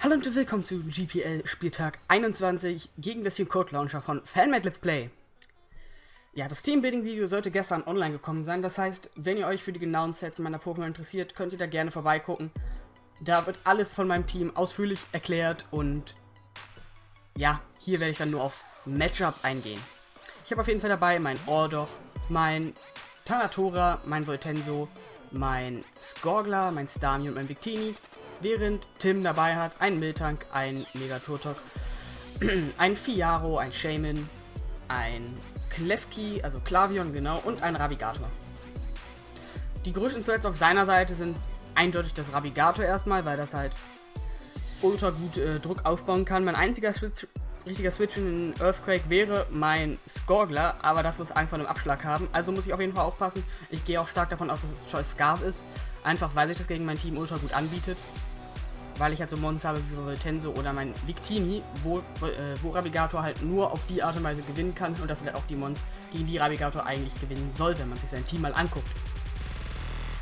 Hallo und willkommen zu GPL Spieltag 21 gegen das Team Code Launcher von FanMade Let's Play. Ja, das Teambuilding-Video sollte gestern online gekommen sein. Das heißt, wenn ihr euch für die genauen Sets meiner Pokémon interessiert, könnt ihr da gerne vorbeigucken. Da wird alles von meinem Team ausführlich erklärt und ja, hier werde ich dann nur aufs Matchup eingehen. Ich habe auf jeden Fall dabei mein Ordoch, mein Tanatora, mein Voltenso, mein Skorgler, mein Starmie und mein Victini während Tim dabei hat einen Miltank, ein Megaturtok, ein Fiaro, ein Shaman, ein Klefki, also Klavion, genau, und ein Rabigator. Die größten Threads auf seiner Seite sind eindeutig das Rabigator erstmal, weil das halt ultra gut äh, Druck aufbauen kann. Mein einziger Switch, richtiger Switch in Earthquake wäre mein Skorgler, aber das muss Angst vor einem Abschlag haben. Also muss ich auf jeden Fall aufpassen. Ich gehe auch stark davon aus, dass es Choice Scarf ist. Einfach weil sich das gegen mein Team ultra gut anbietet weil ich halt so Monster habe wie Voltenso oder mein Victini, wo, äh, wo Rabigator halt nur auf die Art und Weise gewinnen kann und das sind halt auch die Mons, gegen die Rabigator eigentlich gewinnen soll, wenn man sich sein Team mal anguckt.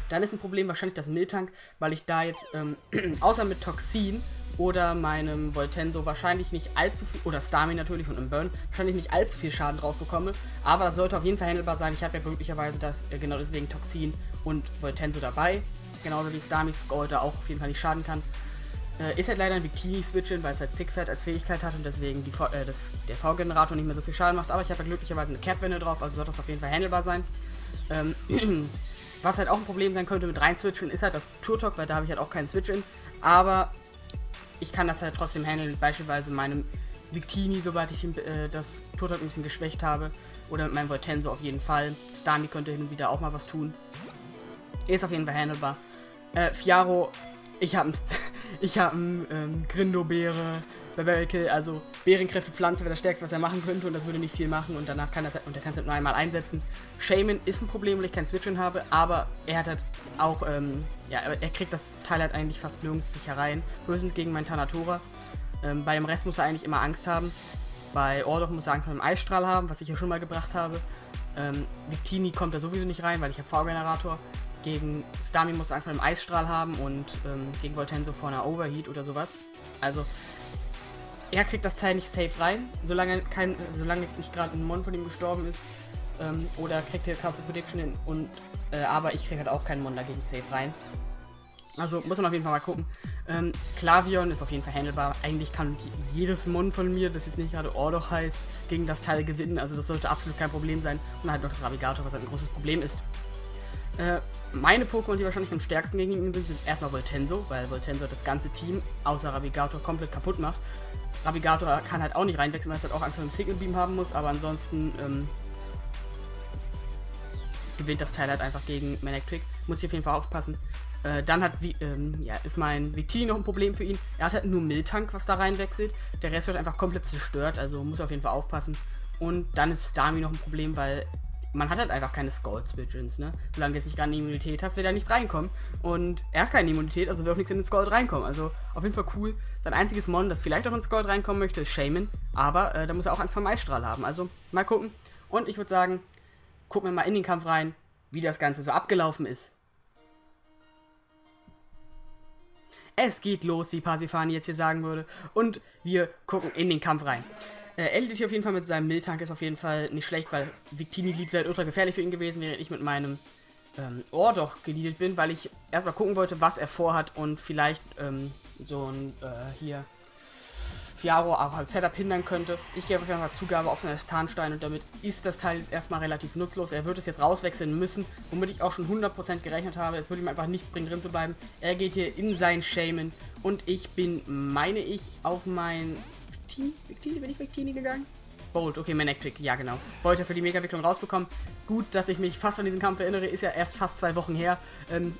Dann ist ein Problem wahrscheinlich das Miltank, weil ich da jetzt, ähm, außer mit Toxin oder meinem Voltenso wahrscheinlich nicht allzu viel, oder Starmie natürlich und im Burn, wahrscheinlich nicht allzu viel Schaden drauf bekomme. Aber das sollte auf jeden Fall handelbar sein. Ich habe ja glücklicherweise das, äh, genau deswegen Toxin und Voltenso dabei. Genauso wie Starmie Skull da auch auf jeden Fall nicht schaden kann. Äh, ist halt leider ein Bikini-Switch, weil es halt Thickfat als Fähigkeit hat und deswegen die, äh, das, der V-Generator nicht mehr so viel Schaden macht. Aber ich habe ja glücklicherweise eine Cap-Wende drauf, also sollte das auf jeden Fall handelbar sein. Ähm, was halt auch ein Problem sein könnte mit rein switchen, ist halt das Turtok, weil da habe ich halt auch keinen Switch in. Aber ich kann das halt trotzdem handeln, mit beispielsweise meinem Victini, sobald ich äh, das Turtok ein bisschen geschwächt habe. Oder mit meinem Voltenso auf jeden Fall. Stami könnte hin und wieder auch mal was tun. Ist auf jeden Fall handelbar. Äh, Fiaro, ich habe Ich habe ähm, Grindo-Beere, Barbarical, also Bärenkräfte Pflanze wäre das stärkste, was er machen könnte und das würde nicht viel machen und danach kann er und er kann es halt nur einmal einsetzen. Shaman ist ein Problem, weil ich keinen Switch habe, aber er hat halt auch, ähm, ja, er kriegt das Teil halt eigentlich fast nirgends sicher rein. Höchstens gegen meinen Tanatora. Ähm, bei dem Rest muss er eigentlich immer Angst haben. Bei Ordoch muss er Angst vor dem Eisstrahl haben, was ich ja schon mal gebracht habe. Ähm, Victini kommt da sowieso nicht rein, weil ich habe V-Generator. Gegen Stami muss einfach einen Eisstrahl haben und ähm, gegen Voltenso vor einer Overheat oder sowas. Also, er kriegt das Teil nicht safe rein, solange, kein, solange nicht gerade ein Mon von ihm gestorben ist. Ähm, oder kriegt er Castle Prediction hin. Und, äh, aber ich kriege halt auch keinen Mon dagegen safe rein. Also muss man auf jeden Fall mal gucken. Ähm, Klavion ist auf jeden Fall handelbar. Eigentlich kann jedes Mon von mir, das jetzt nicht gerade Ordoch heißt, gegen das Teil gewinnen. Also das sollte absolut kein Problem sein. Und halt noch das Ravigator, was halt ein großes Problem ist. Äh, meine Pokémon, die wahrscheinlich am stärksten gegen ihn sind, sind erstmal Voltenso, weil Voltenso das ganze Team außer Rabigator komplett kaputt macht. Rabigator kann halt auch nicht reinwechseln, weil es halt auch Angst vor dem Signal Beam haben muss, aber ansonsten ähm, gewinnt das Teil halt einfach gegen Manectric. Muss ich auf jeden Fall aufpassen. Äh, dann hat, ähm, ja, ist mein Victini noch ein Problem für ihn. Er hat halt nur Miltank, was da reinwechselt. Der Rest wird einfach komplett zerstört, also muss auf jeden Fall aufpassen. Und dann ist Stami noch ein Problem, weil man hat halt einfach keine Scald-Switchins, ne? Solange du jetzt nicht gerade eine Immunität hast, wird er nicht reinkommen. Und er hat keine Immunität, also wird auch nichts in den Scald reinkommen. Also auf jeden Fall cool. Sein einziges Mon, das vielleicht auch in Scald reinkommen möchte, ist Shaman. Aber äh, da muss er auch Angst vor Maisstrahl haben. Also mal gucken. Und ich würde sagen, gucken wir mal in den Kampf rein, wie das Ganze so abgelaufen ist. Es geht los, wie Pasifani jetzt hier sagen würde. Und wir gucken in den Kampf rein. Äh, Elite hier auf jeden Fall mit seinem Miltank ist auf jeden Fall nicht schlecht, weil Victini-Lead wäre ultra gefährlich für ihn gewesen, während ich mit meinem ähm, Ordoch geleadet bin, weil ich erstmal gucken wollte, was er vorhat und vielleicht ähm, so ein äh, hier Fiaro auch als Setup hindern könnte. Ich gebe auf jeden Fall Zugabe auf seinen Tarnstein und damit ist das Teil jetzt erstmal relativ nutzlos. Er wird es jetzt rauswechseln müssen, womit ich auch schon 100% gerechnet habe. Es würde ihm einfach nichts bringen, drin zu bleiben. Er geht hier in sein Shaman und ich bin, meine ich, auf mein Victini? Victini? Bin ich Victini gegangen? Bolt, okay, Manectric, ja genau. Wollte jetzt für die Mega-Wicklung rausbekommen. Gut, dass ich mich fast an diesen Kampf erinnere, ist ja erst fast zwei Wochen her. Ähm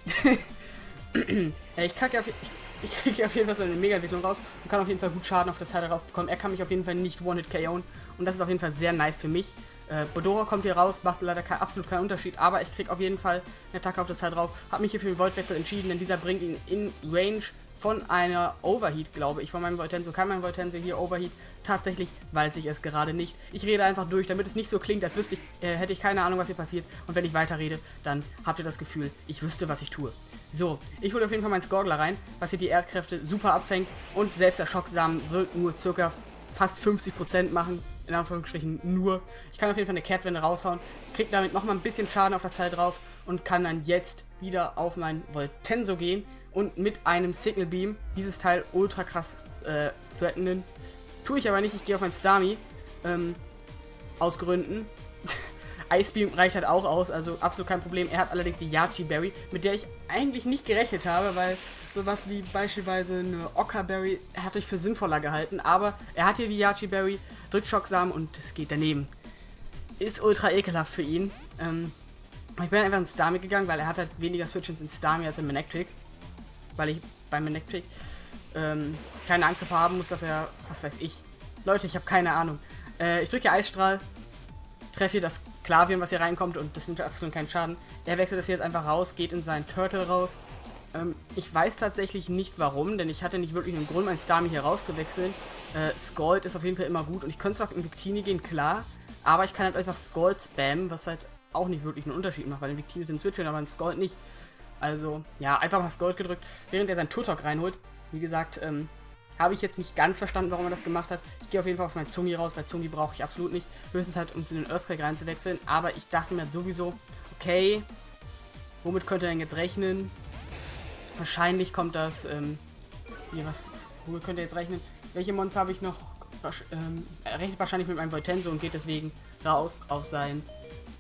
ich kacke auf, ich, ich kriege auf jeden Fall eine Mega-Entwicklung raus und kann auf jeden Fall gut Schaden auf das Teil darauf bekommen. Er kann mich auf jeden Fall nicht One-Hit KO'en und das ist auf jeden Fall sehr nice für mich. Äh, Bodora kommt hier raus, macht leider kein, absolut keinen Unterschied, aber ich kriege auf jeden Fall eine Attacke auf das Teil drauf. Habe mich hier für den Voltwechsel entschieden, denn dieser bringt ihn in Range von einer Overheat, glaube ich, von meinem Voltenso. Kann mein Voltenso hier Overheat? Tatsächlich weiß ich es gerade nicht. Ich rede einfach durch, damit es nicht so klingt, als wüsste ich, äh, hätte ich keine Ahnung, was hier passiert. Und wenn ich weiterrede, dann habt ihr das Gefühl, ich wüsste, was ich tue. So, ich hole auf jeden Fall meinen Skorgler rein, was hier die Erdkräfte super abfängt. Und selbst der Schocksamen wird nur circa fast 50% machen. In Anführungsstrichen nur. Ich kann auf jeden Fall eine Kehrtwende raushauen. Krieg damit nochmal ein bisschen Schaden auf das Teil drauf. Und kann dann jetzt wieder auf mein Voltenso gehen und mit einem Signal Beam dieses Teil ultra krass äh, threatenen. Tue ich aber nicht, ich gehe auf mein Starmie. Ähm, aus Gründen. Ice Beam reicht halt auch aus, also absolut kein Problem. Er hat allerdings die Yachi Berry, mit der ich eigentlich nicht gerechnet habe, weil sowas wie beispielsweise eine Ocker Berry hatte ich für sinnvoller gehalten. Aber er hat hier die Yachi Berry, drückt Schocksamen und es geht daneben. Ist ultra ekelhaft für ihn. Ähm, ich bin einfach ins Starmie gegangen, weil er hat halt weniger Switches in Starmie als in Manectric weil ich beim Manectric ähm, keine Angst davor haben muss, dass er, was weiß ich. Leute, ich habe keine Ahnung. Äh, ich drücke Eisstrahl, treffe hier das Klavier, was hier reinkommt und das nimmt absolut keinen Schaden. Er wechselt das jetzt einfach raus, geht in seinen Turtle raus. Ähm, ich weiß tatsächlich nicht warum, denn ich hatte nicht wirklich einen Grund, mein Starmie hier rauszuwechseln. Äh, Scald ist auf jeden Fall immer gut und ich könnte zwar in Victini gehen, klar, aber ich kann halt einfach Scald spammen, was halt auch nicht wirklich einen Unterschied macht, weil in Victini den Switch aber in Scald nicht. Also, ja, einfach mal das Gold gedrückt, während er seinen Turtok reinholt. Wie gesagt, ähm, habe ich jetzt nicht ganz verstanden, warum er das gemacht hat. Ich gehe auf jeden Fall auf mein Zungi raus, weil Zungi brauche ich absolut nicht. Höchstens halt, um es in den Earthquake reinzuwechseln. Aber ich dachte mir sowieso, okay, womit könnte er denn jetzt rechnen? Wahrscheinlich kommt das, ähm, hier, was, womit könnte er jetzt rechnen? Welche Monster habe ich noch? Ähm, er rechnet wahrscheinlich mit meinem Voltenso und geht deswegen raus auf sein,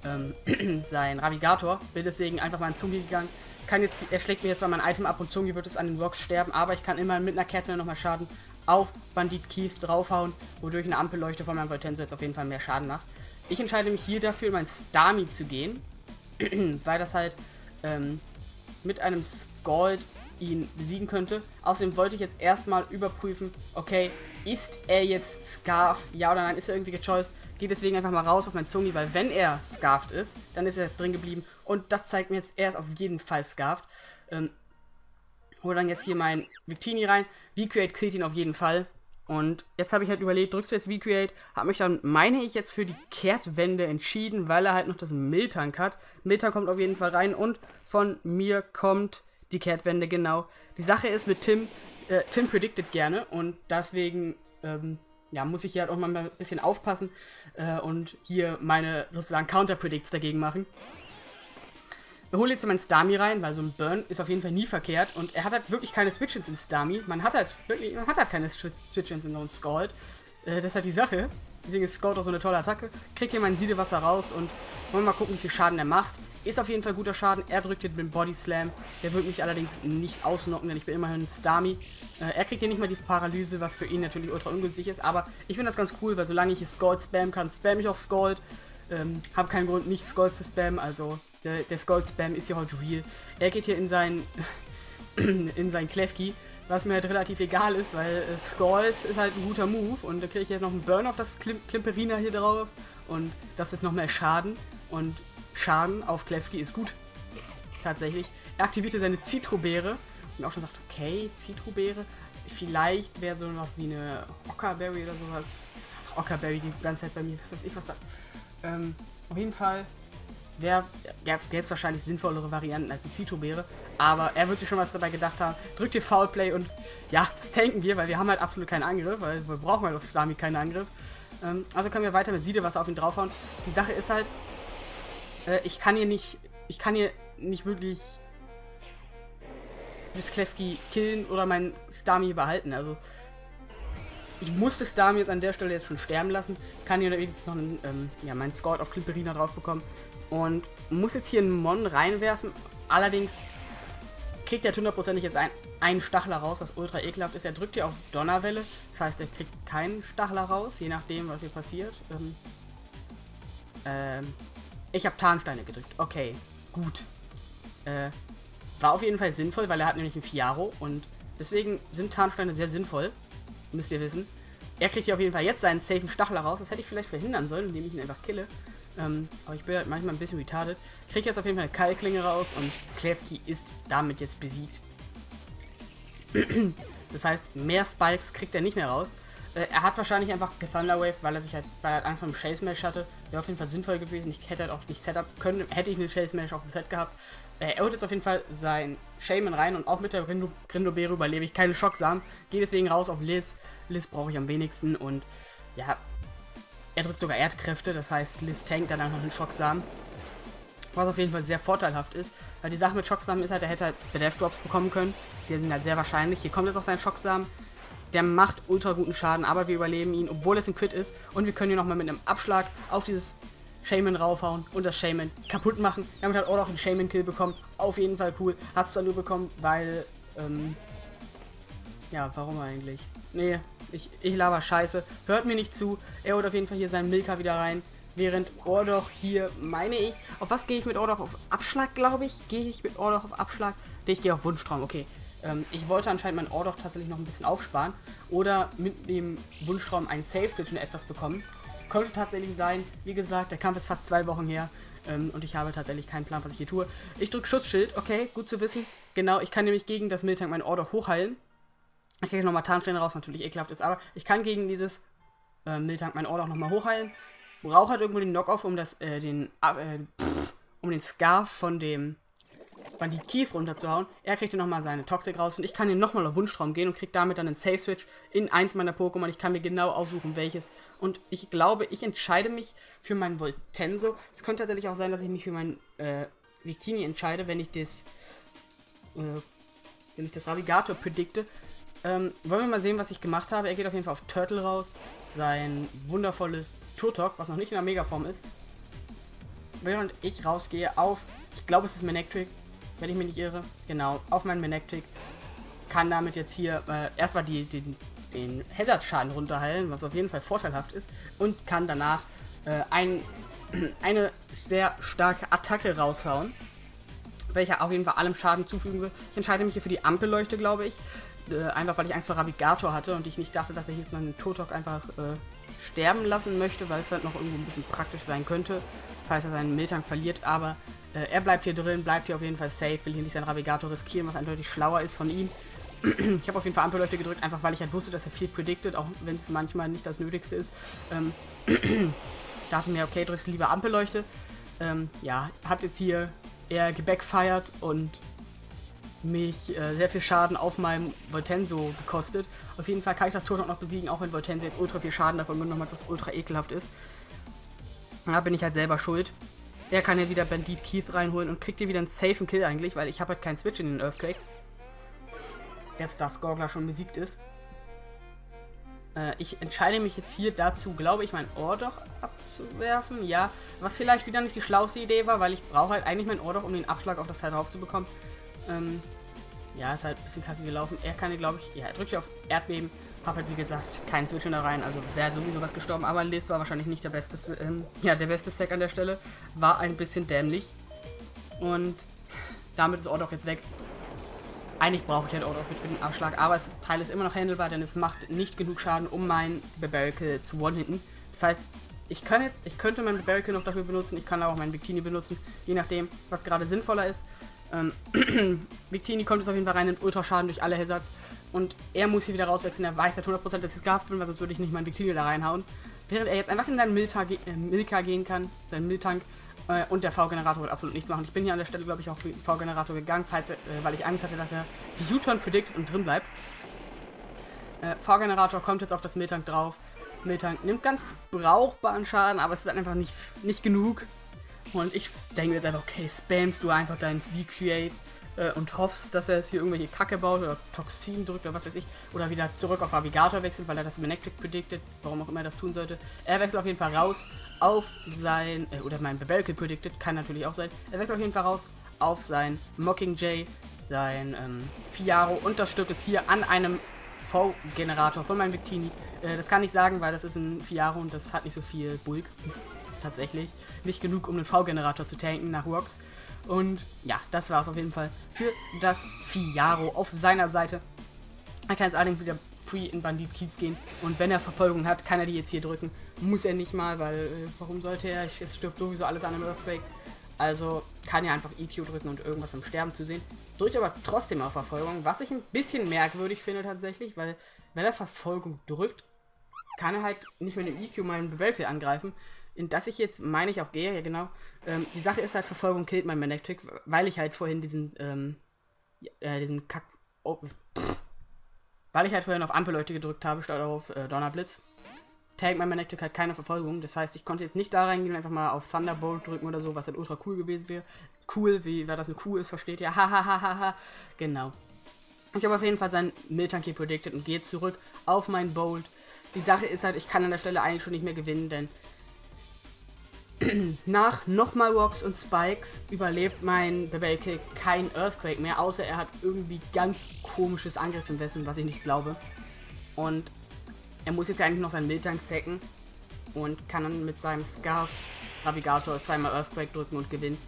ähm, sein Ravigator. Bin deswegen einfach mal in Zungi gegangen kann jetzt, er schlägt mir jetzt mal mein Item ab und Zungi wird es an den Rocks sterben, aber ich kann immer mit einer Kette nochmal Schaden auf Bandit Keith draufhauen, wodurch eine Ampelleuchte von meinem Voltenso jetzt auf jeden Fall mehr Schaden macht. Ich entscheide mich hier dafür, mein Stami zu gehen, weil das halt ähm, mit einem Scald ihn besiegen könnte. Außerdem wollte ich jetzt erstmal überprüfen, okay, ist er jetzt Scarf? Ja oder nein? Ist er irgendwie gechoiced? Geht deswegen einfach mal raus auf mein Zungi, weil wenn er Scarfed ist, dann ist er jetzt drin geblieben. Und das zeigt mir jetzt, er ist auf jeden Fall Scarfed. Ähm, hole dann jetzt hier mein Victini rein. V-Create killt ihn auf jeden Fall. Und jetzt habe ich halt überlegt, drückst du jetzt V-Create, habe mich dann, meine ich, jetzt für die Kehrtwende entschieden, weil er halt noch das Miltank hat. Miltank kommt auf jeden Fall rein und von mir kommt die Kehrtwende, genau. Die Sache ist mit Tim, äh, Tim predicted gerne und deswegen ähm, ja, muss ich hier halt auch mal ein bisschen aufpassen äh, und hier meine sozusagen Counter-Predicts dagegen machen. Wir holen jetzt meinen Stami rein, weil so ein Burn ist auf jeden Fall nie verkehrt und er hat halt wirklich keine Switch-Ins in Stami. Man hat halt wirklich, man hat halt keine Switch-Ins in so einem Scald. Äh, das ist halt die Sache. Deswegen ist Scald auch so eine tolle Attacke. Krieg hier mein Siedewasser raus und wollen mal gucken, wie viel Schaden er macht. Ist auf jeden Fall guter Schaden. Er drückt den Body Slam. Der wird mich allerdings nicht ausnocken, denn ich bin immerhin ein Stami. Äh, er kriegt hier nicht mal die Paralyse, was für ihn natürlich ultra ungünstig ist. Aber ich finde das ganz cool, weil solange ich Scald spammen kann, spam ich auf Scald. Ähm, habe keinen Grund, nicht Scald zu spammen. Also der, der Scald-Spam ist hier heute real. Er geht hier in sein in sein Klefki, was mir halt relativ egal ist, weil äh, Scald ist halt ein guter Move und da kriege ich jetzt noch einen Burn auf das Klim Klimperina hier drauf und das ist noch mehr Schaden und Schaden auf Klefki ist gut. Tatsächlich. Er aktivierte seine Zitrobeere und auch schon sagt, okay, Zitrobeere. Vielleicht wäre so was wie eine Ockerberry oder sowas. Ockerberry die ganze Zeit bei mir, was weiß ich was da. Ähm, auf jeden Fall gäbe es wahrscheinlich sinnvollere Varianten als die Zitrobeere. Aber er wird sich schon was dabei gedacht haben. Drückt ihr Foulplay und ja, das tanken wir, weil wir haben halt absolut keinen Angriff, weil wir brauchen halt auf Slami keinen Angriff. Ähm, also können wir weiter mit Siedewasser auf ihn draufhauen. Die Sache ist halt, äh, ich kann hier nicht, ich kann hier nicht wirklich das Klefki killen oder meinen Stami behalten. Also ich musste Stami jetzt an der Stelle jetzt schon sterben lassen. Kann hier wenigstens noch einen, ähm, ja, meinen Scout auf Klimperina drauf bekommen. Und muss jetzt hier einen Mon reinwerfen. Allerdings kriegt er hundertprozentig jetzt ein, einen Stachler raus, was ultra ekelhaft ist. Er drückt hier auf Donnerwelle. Das heißt, er kriegt keinen Stachler raus, je nachdem, was hier passiert. Ähm, ähm, ich habe Tarnsteine gedrückt. Okay, gut. Äh, war auf jeden Fall sinnvoll, weil er hat nämlich einen Fiaro und deswegen sind Tarnsteine sehr sinnvoll. Müsst ihr wissen. Er kriegt hier auf jeden Fall jetzt seinen safen Stachler raus. Das hätte ich vielleicht verhindern sollen, indem ich ihn einfach kille. Ähm, aber ich bin halt manchmal ein bisschen retarded. Krieg jetzt auf jeden Fall eine Keilklinge raus und Klefki ist damit jetzt besiegt. das heißt, mehr Spikes kriegt er nicht mehr raus. Äh, er hat wahrscheinlich einfach Thunderwave, weil er sich halt, weil er halt Angst vor dem Chase Smash hatte. Wäre auf jeden Fall sinnvoll gewesen. Ich hätte halt auch nicht Setup können, hätte ich eine Chase Smash auf dem Set gehabt. Äh, er holt jetzt auf jeden Fall sein Shaman rein und auch mit der Grindo Grindobeere überlebe ich keine Schocksamen. Gehe deswegen raus auf Liz. Liz brauche ich am wenigsten und ja, er drückt sogar Erdkräfte, das heißt Liz tankt dann noch einen Schocksamen. Was auf jeden Fall sehr vorteilhaft ist. Weil die Sache mit Schocksamen ist halt, er hätte halt Death Drops bekommen können. Die sind halt sehr wahrscheinlich. Hier kommt jetzt auch sein Schocksamen. Der macht ultra guten Schaden, aber wir überleben ihn, obwohl es ein Quit ist. Und wir können hier nochmal mit einem Abschlag auf dieses Shaman raufhauen und das Shaman kaputt machen. Damit hat auch noch einen Shaman-Kill bekommen. Auf jeden Fall cool. Hat es dann nur bekommen, weil, ähm, ja, warum eigentlich? Nee, ich, ich laber scheiße. Hört mir nicht zu. Er holt auf jeden Fall hier seinen Milka wieder rein. Während Ordoch hier, meine ich, auf was gehe ich mit Ordoch? Auf Abschlag, glaube ich. Gehe ich mit Ordoch auf Abschlag? Ich gehe auf Wunschtraum, okay. Ähm, ich wollte anscheinend meinen Ordoch tatsächlich noch ein bisschen aufsparen. Oder mit dem Wunschtraum einen Safe-Switch und etwas bekommen. Könnte tatsächlich sein. Wie gesagt, der Kampf ist fast zwei Wochen her. Ähm, und ich habe tatsächlich keinen Plan, was ich hier tue. Ich drücke Schutzschild, okay, gut zu wissen. Genau, ich kann nämlich gegen das Miltank meinen Ordoch hochheilen. Ich kriege nochmal Tarnsteine raus, natürlich ekelhaft ist, aber ich kann gegen dieses äh, Miltank meinen Ordoch nochmal hochheilen braucht halt irgendwo den Knockoff, um das, äh, den, äh, pff, um den Scarf von dem Bandit Keith runterzuhauen. Er kriegt hier nochmal seine Toxic raus und ich kann hier nochmal auf Wunschtraum gehen und krieg damit dann einen Safe Switch in eins meiner Pokémon. Ich kann mir genau aussuchen, welches. Und ich glaube, ich entscheide mich für meinen Voltenso. Es könnte tatsächlich auch sein, dass ich mich für meinen äh, Victini entscheide, wenn ich das, äh, wenn ich das Ravigator predikte. Ähm, wollen wir mal sehen, was ich gemacht habe. Er geht auf jeden Fall auf Turtle raus. Sein wundervolles Turtok, was noch nicht in der Megaform ist. Während ich rausgehe auf, ich glaube es ist Manectric, wenn ich mich nicht irre. Genau, auf meinen Manectric. Kann damit jetzt hier äh, erstmal die, die, den Hazard-Schaden runterheilen, was auf jeden Fall vorteilhaft ist. Und kann danach äh, ein, eine sehr starke Attacke raushauen welcher auf jeden Fall allem Schaden zufügen will. Ich entscheide mich hier für die Ampelleuchte, glaube ich. Äh, einfach weil ich Angst vor Ravigator hatte und ich nicht dachte, dass er hier so einen Totok einfach äh, sterben lassen möchte, weil es halt noch irgendwo ein bisschen praktisch sein könnte, falls er seinen Miltank verliert. Aber äh, er bleibt hier drin, bleibt hier auf jeden Fall safe, will hier nicht seinen Ravigator riskieren, was eindeutig schlauer ist von ihm. ich habe auf jeden Fall Ampelleute gedrückt, einfach weil ich halt wusste, dass er viel predicted, auch wenn es manchmal nicht das Nötigste ist. Ähm, dachte mir, okay, drückst lieber Ampelleuchte. Ähm, ja, hat jetzt hier eher gebackfired und mich äh, sehr viel Schaden auf meinem Voltenso gekostet. Auf jeden Fall kann ich das Tor noch besiegen, auch wenn Voltenso jetzt ultra viel Schaden davon genommen hat, was ultra ekelhaft ist. Da bin ich halt selber schuld. Er kann ja wieder Bandit Keith reinholen und kriegt hier wieder einen safen Kill eigentlich, weil ich habe halt keinen Switch in den Earthquake. Jetzt da Skorgler schon besiegt ist. Äh, ich entscheide mich jetzt hier dazu, glaube ich, mein Ohr doch abzuwerfen. Ja, was vielleicht wieder nicht die schlauste Idee war, weil ich brauche halt eigentlich mein Ohr doch, um den Abschlag auf das Teil drauf zu bekommen. Ähm, ja, ist halt ein bisschen kacke gelaufen. Er kann, glaube ich, ja, er drückt hier auf Erdbeben. Hab halt, wie gesagt, keinen Switch da rein. Also wäre sowieso was gestorben. Aber Liz war wahrscheinlich nicht der beste, ähm, ja, der beste Stack an der Stelle. War ein bisschen dämlich. Und damit ist Ordok jetzt weg. Eigentlich brauche ich halt Ordok mit für den Abschlag. Aber das Teil ist immer noch handelbar, denn es macht nicht genug Schaden, um mein Beberical zu one-hitten. Das heißt, ich, kann jetzt, ich könnte mein Beberical noch dafür benutzen. Ich kann auch meinen Bikini benutzen. Je nachdem, was gerade sinnvoller ist. Ähm, Victini kommt jetzt auf jeden Fall rein, nimmt Ultraschaden durch alle Hazards. Und er muss hier wieder rauswechseln. Er weiß halt 100%, dass ich Scarf bin, weil sonst würde ich nicht meinen Victini da reinhauen. Während er jetzt einfach in seinen Milka, äh, Milka gehen kann, seinen Miltank, äh, und der V-Generator wird absolut nichts machen. Ich bin hier an der Stelle, glaube ich, auch für den V-Generator gegangen, falls äh, weil ich Angst hatte, dass er die U-Turn predicted und drin bleibt. Äh, V-Generator kommt jetzt auf das Miltank drauf. Miltank nimmt ganz brauchbaren Schaden, aber es ist einfach nicht, nicht genug. Und ich denke jetzt einfach, okay, spammst du einfach dein V-Create äh, und hoffst, dass er jetzt hier irgendwelche Kacke baut oder Toxin drückt oder was weiß ich. Oder wieder zurück auf Navigator wechselt, weil er das Manectric predicted, warum auch immer er das tun sollte. Er wechselt auf jeden Fall raus auf sein, äh, oder mein Bebelke predicted, kann natürlich auch sein. Er wechselt auf jeden Fall raus auf sein Mockingjay, sein ähm, Fiaro und das stirbt jetzt hier an einem V-Generator von meinem Victini. Äh, das kann ich sagen, weil das ist ein Fiaro und das hat nicht so viel Bulk tatsächlich. Nicht genug, um den V-Generator zu tanken nach Rocks. Und ja, das war es auf jeden Fall für das Fiaro auf seiner Seite. Er kann jetzt allerdings wieder free in Bandit Keith gehen. Und wenn er Verfolgung hat, kann er die jetzt hier drücken. Muss er nicht mal, weil äh, warum sollte er? Es stirbt sowieso alles an einem Earthquake. Also kann ja einfach EQ drücken und irgendwas beim Sterben zu sehen. Drückt aber trotzdem auf Verfolgung, was ich ein bisschen merkwürdig finde tatsächlich, weil wenn er Verfolgung drückt, kann er halt nicht mit dem EQ meinen Bewölke angreifen. In das ich jetzt, meine ich, auch gehe, ja genau. Ähm, die Sache ist halt, Verfolgung killt mein Manectric, weil ich halt vorhin diesen, ähm, äh, diesen Kack... Oh, weil ich halt vorhin auf Ampelleuchte gedrückt habe, statt auf äh, Donnerblitz. Tag mein Manectric halt keine Verfolgung. Das heißt, ich konnte jetzt nicht da reingehen und einfach mal auf Thunderbolt drücken oder so, was halt ultra cool gewesen wäre. Cool, wie wer das eine Kuh ist, versteht ja. Hahaha. genau. Ich habe auf jeden Fall seinen Miltank predicted und gehe zurück auf meinen Bolt. Die Sache ist halt, ich kann an der Stelle eigentlich schon nicht mehr gewinnen, denn nach nochmal Rocks und Spikes überlebt mein Bebelke kein Earthquake mehr, außer er hat irgendwie ganz komisches Angriffsinvestment, was ich nicht glaube. Und er muss jetzt eigentlich noch seinen Miltank sacken und kann dann mit seinem Scarf Navigator zweimal Earthquake drücken und gewinnen.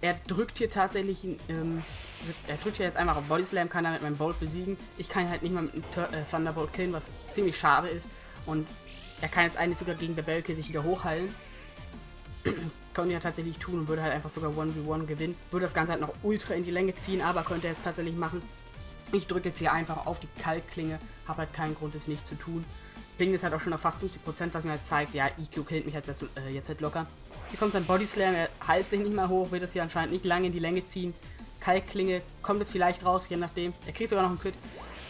Er drückt hier tatsächlich, ähm, also er drückt hier jetzt einfach auf Body Slam, kann er mit meinem Bolt besiegen. Ich kann ihn halt nicht mal mit einem äh, Thunderbolt killen, was ziemlich schade ist. Und er kann jetzt eigentlich sogar gegen Bebelke sich wieder hochheilen. Konnte ja tatsächlich tun und würde halt einfach sogar 1v1 gewinnen. Würde das Ganze halt noch ultra in die Länge ziehen, aber könnte er jetzt tatsächlich machen. Ich drücke jetzt hier einfach auf die Kalkklinge, habe halt keinen Grund, es nicht zu tun. Ping ist halt auch schon auf fast 50%, was mir halt zeigt, ja, EQ killt mich halt jetzt, äh, jetzt halt locker. Hier kommt sein Body Slam, er heilt sich nicht mal hoch, wird das hier anscheinend nicht lange in die Länge ziehen. Kalkklinge kommt jetzt vielleicht raus, je nachdem. Er kriegt sogar noch einen Crit.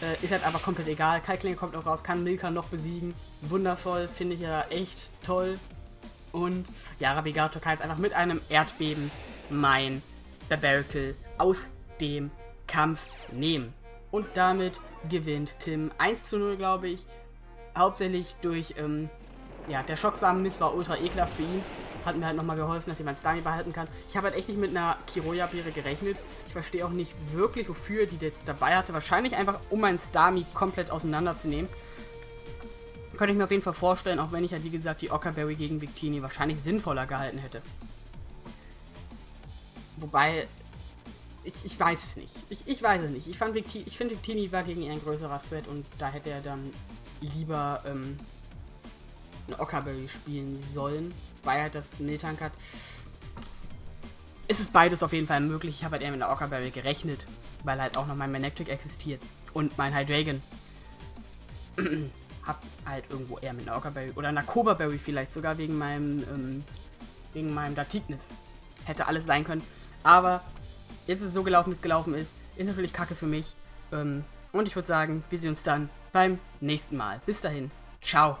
Äh, ist halt aber komplett egal. Kalkklinge kommt auch raus, kann Milka noch besiegen. Wundervoll, finde ich ja echt toll. Und ja, Rabigato kann jetzt einfach mit einem Erdbeben mein Barbarical aus dem Kampf nehmen. Und damit gewinnt Tim 1 zu 0, glaube ich. Hauptsächlich durch, ähm, ja, der Schocksamen-Miss war ultra ekelhaft für ihn. Hat mir halt nochmal geholfen, dass ich meinen Stami behalten kann. Ich habe halt echt nicht mit einer Kiroya-Beere gerechnet. Ich verstehe auch nicht wirklich, wofür die jetzt dabei hatte. Wahrscheinlich einfach, um meinen Stami komplett auseinanderzunehmen. Könnte ich mir auf jeden Fall vorstellen, auch wenn ich ja, wie gesagt, die Ockerberry gegen Victini wahrscheinlich sinnvoller gehalten hätte. Wobei, ich, ich weiß es nicht. Ich, ich weiß es nicht. Ich, ich finde, Victini war gegen ihn ein größerer Threat und da hätte er dann lieber ähm, eine Ockerberry spielen sollen, er halt das Miltank hat. Es ist beides auf jeden Fall möglich. Ich habe halt eher mit einer Ockerberry gerechnet, weil halt auch noch mein Manectric existiert und mein Hydragon. hab halt irgendwo eher mit einer Ockerberry oder einer Koberberry vielleicht sogar wegen meinem ähm, wegen meinem Datignis. Hätte alles sein können. Aber jetzt ist es so gelaufen, wie es gelaufen ist. Ist natürlich kacke für mich. Ähm, und ich würde sagen, wir sehen uns dann beim nächsten Mal. Bis dahin. Ciao.